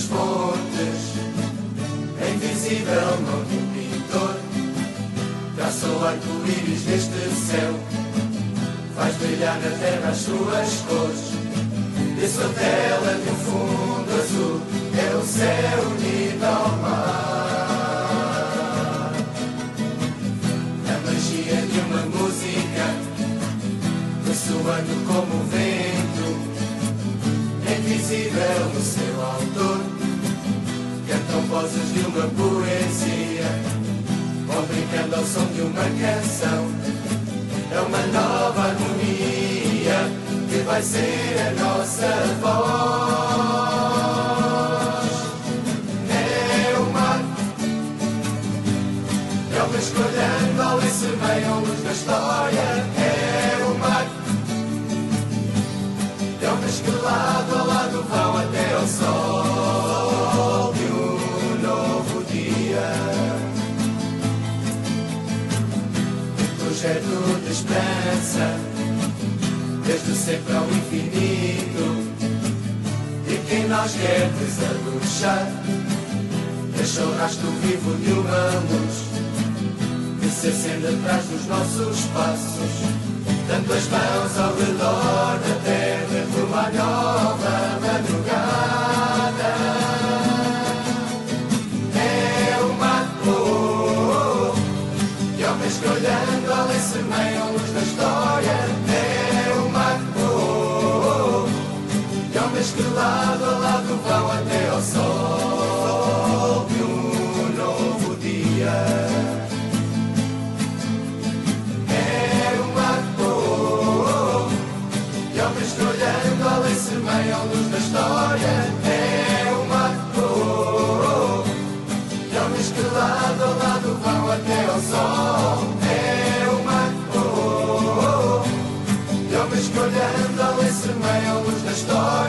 das fontes, é invisível mão de um pintor, traça o arco-íris neste céu, faz brilhar na terra as suas cores, e sua tela de um fundo azul é o céu unido ao mar. A magia de uma música, ressoando como o vento, é invisível no. Cantam vozes de uma poesia, vão brincando ao som de uma canção. É uma nova harmonia que vai ser a nossa voz. É o mar, é uma escolhendo ao e semeiam luz da história. É o mar, é homens que esperança, desde sempre ao infinito. E quem nós quer desabrochar, deixa o rastro vivo de uma luz que se acende atrás dos nossos passos, dando as mãos ao redor da terra por uma nova madrugada. É uma cor e homens que olhando além semeiam Que lado a lado vão até ao sol. De um novo dia. É uma cor E homens que olhando além semeiam luz da história. É uma cor e homens que lado a lado vão até ao sol. É uma cor E homens que olhando além semeiam luz da história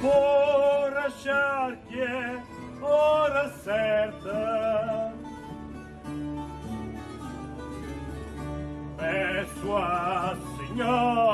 por achar que é hora certa. Peço à Senhora